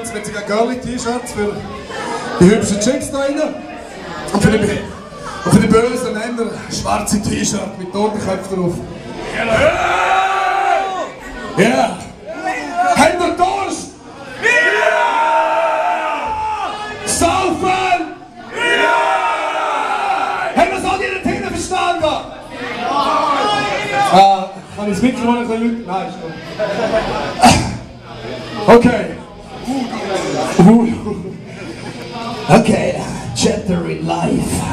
T-Shirts, sogar Girly-T-Shirts für die hübschen Chicks da drinnen. Und für die, und für die bösen Männer schwarze T-Shirt mit Totenköpfen drauf. Ja! Yeah. Habt ihr Durst? Saufen! Haben wir all die Themen verstanden? Ah, kann ich das Mikrofon ein bisschen Nein, gut. Okay. Okay, chapter in life.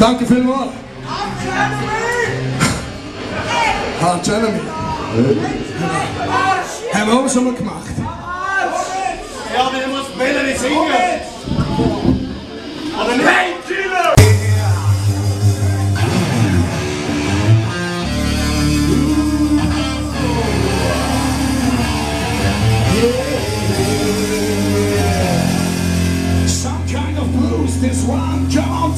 Danke vielmals. Ah, Jeremy. Haben wir auch schon mal gemacht. Ja, aber du musst Melanie singen. Aber nein, Killer! Some kind of blues, this one, come on,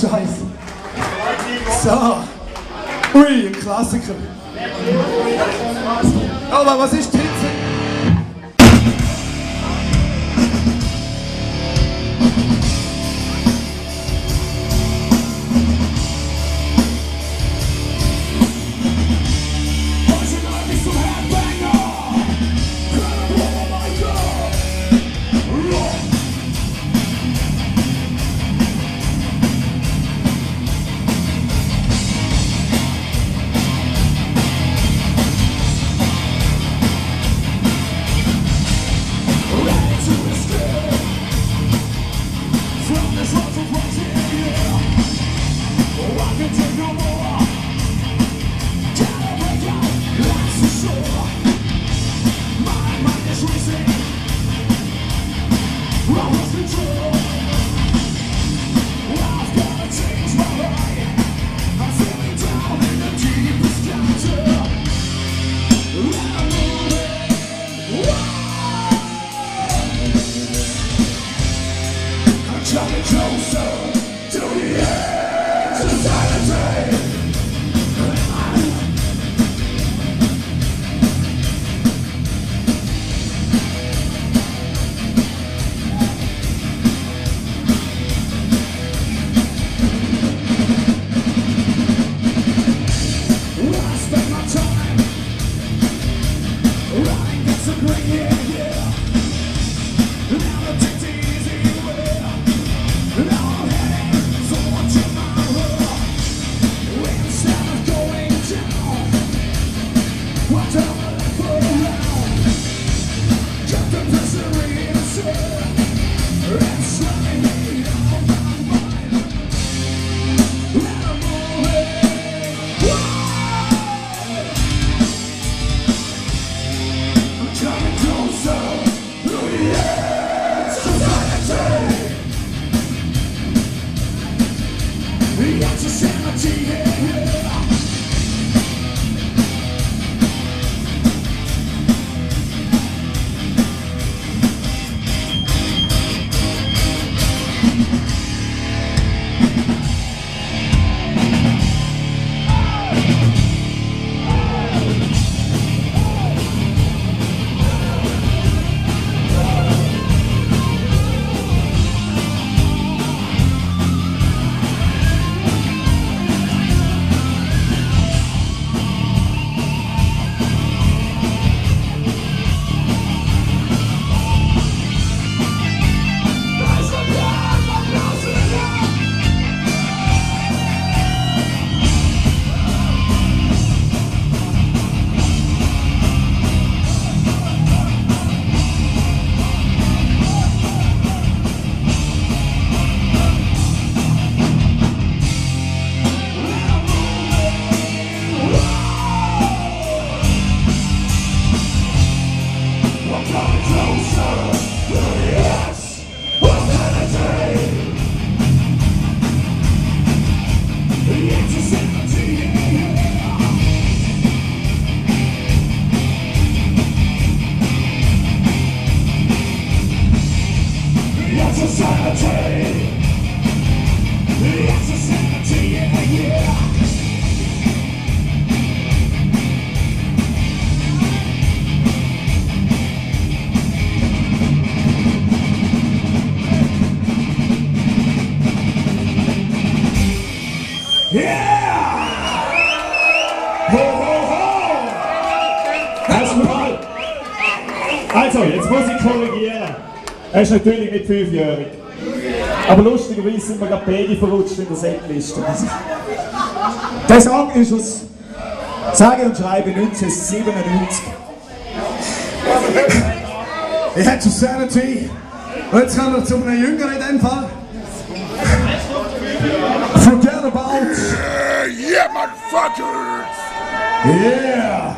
Scheiße. So. Ui, ein Klassiker. Aber was ist this house a rocks in the air. Oh, I can take no more. Er ist natürlich nicht fünfjährig. Aber lustigerweise sind wir gerade beide verrutscht in der Setliste. Der Song ist aus sage und schreibe 1997. Ich hätte zu Sanity. Und jetzt kommen wir zu einem Jüngeren in dem Fall. Forget about. Yeah, motherfuckers! Yeah.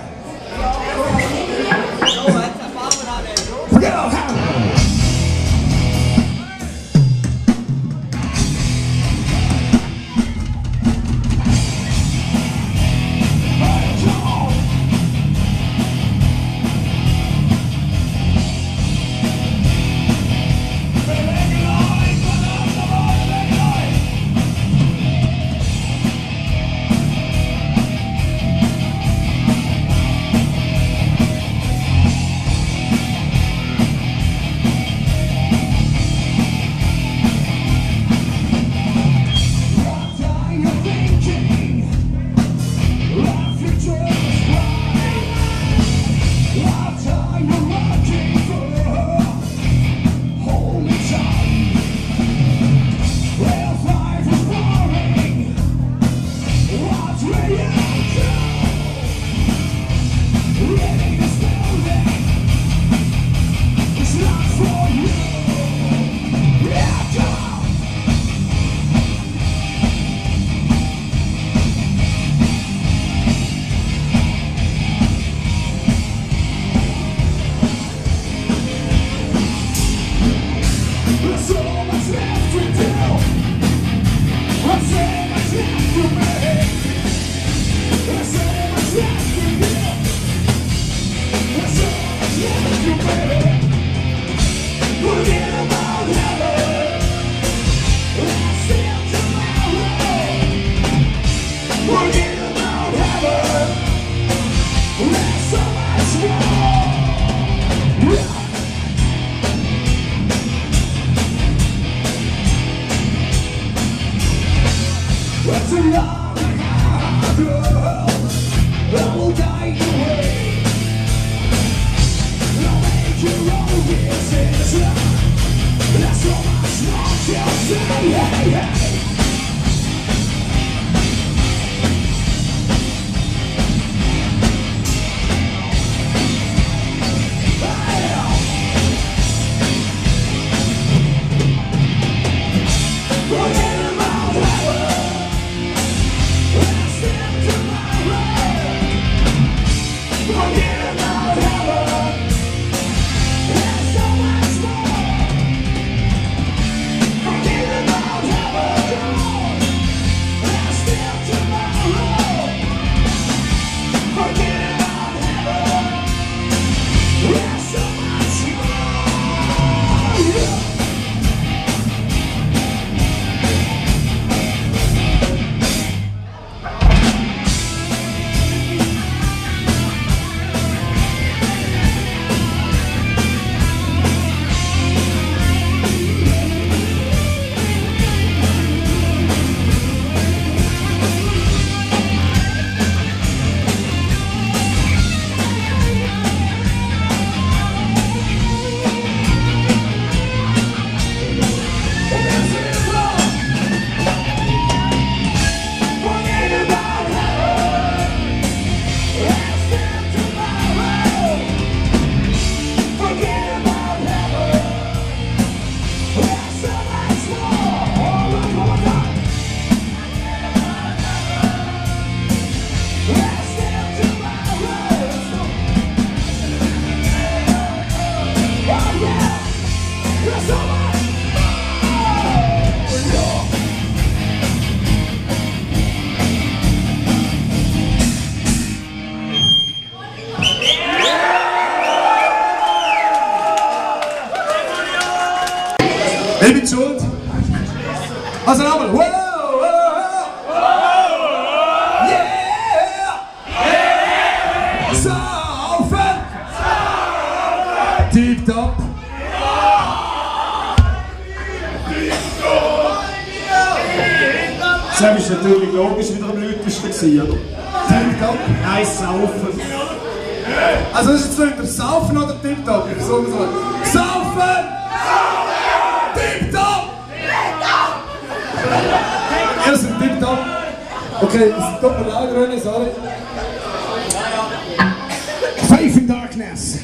darkness.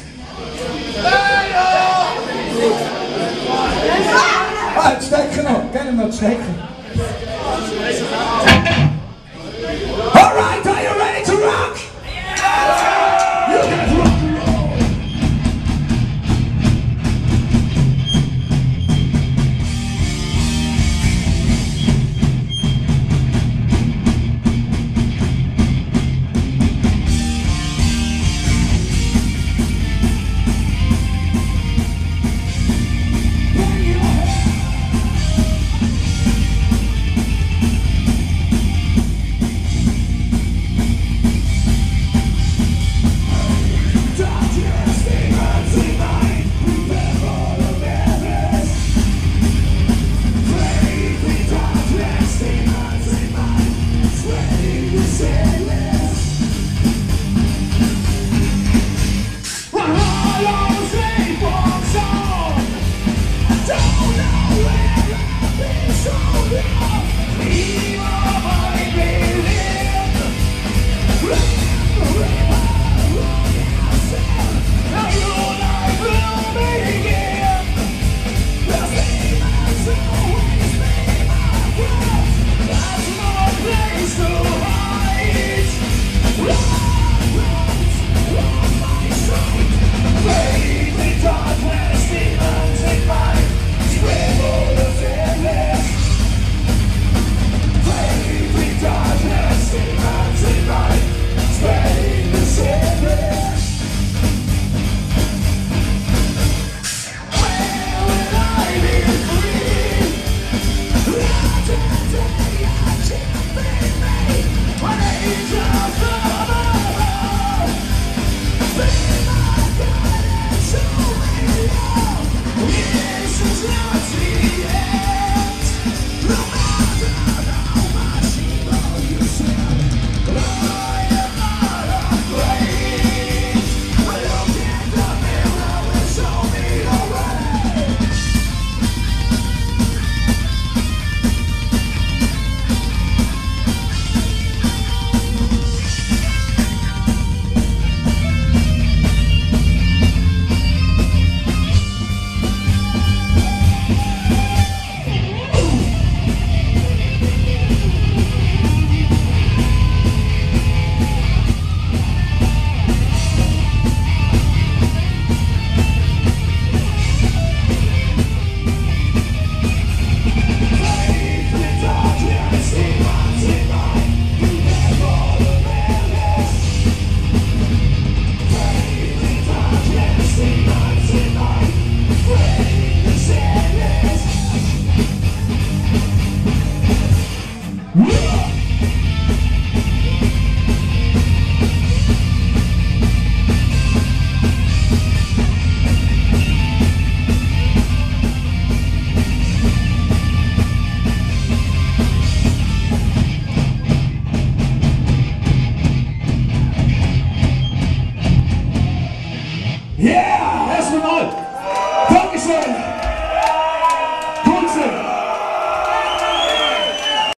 Aç, tekno.